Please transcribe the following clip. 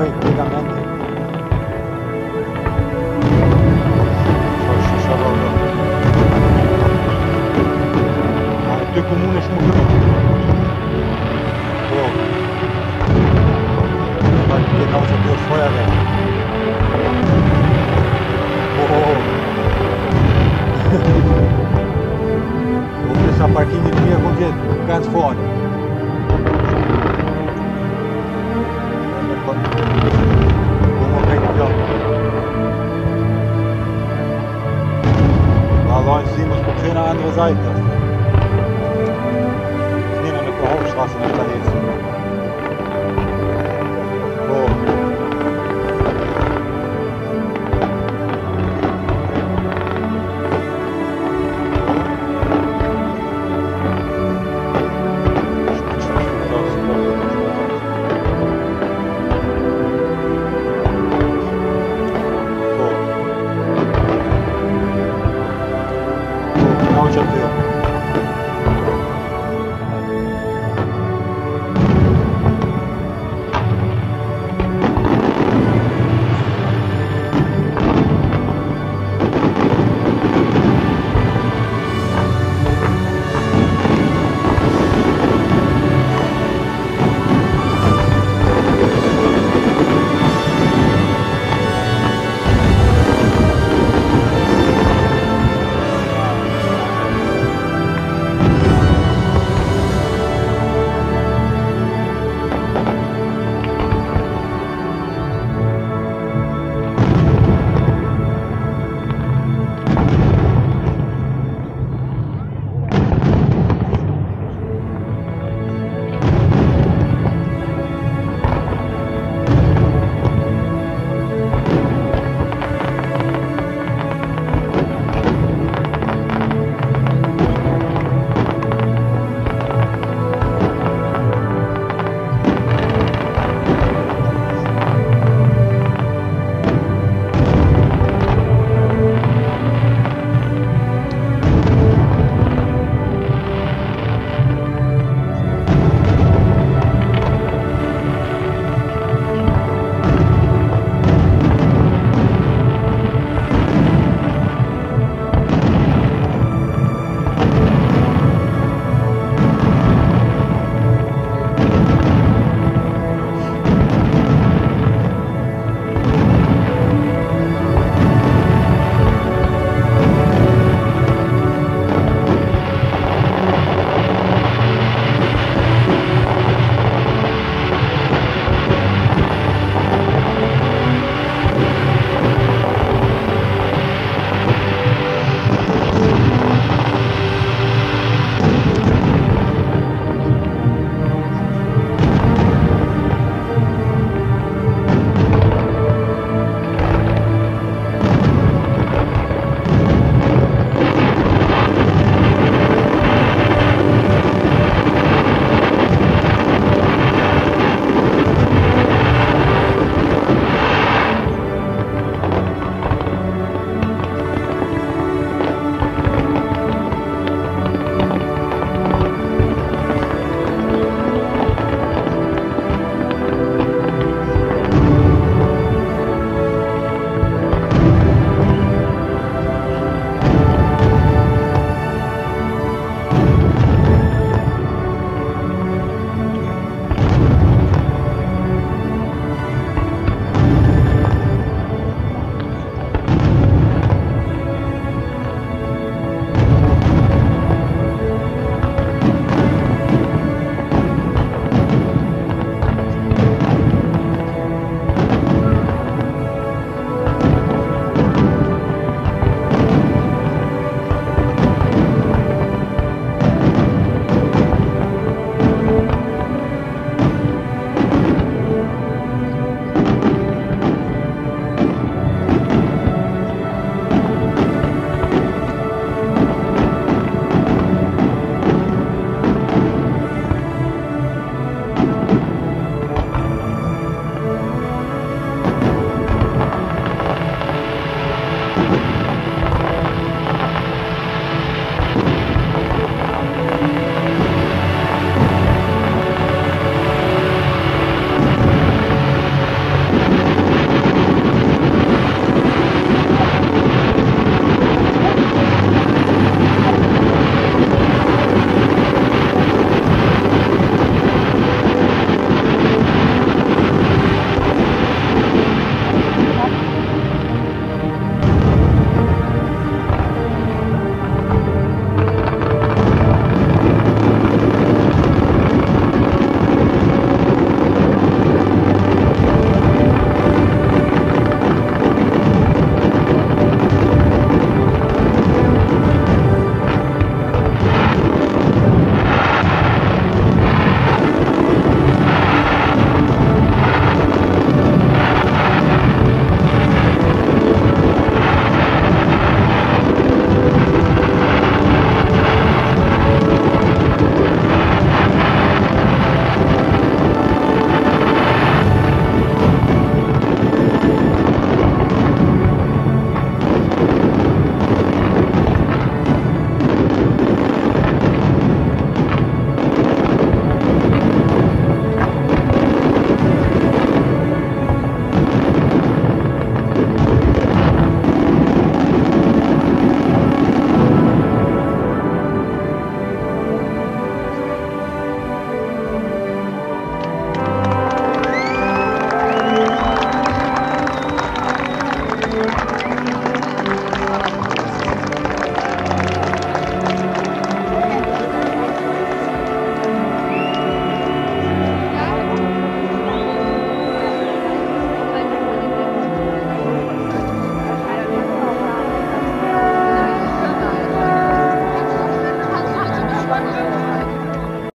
可以，可以，刚刚。mosaicas.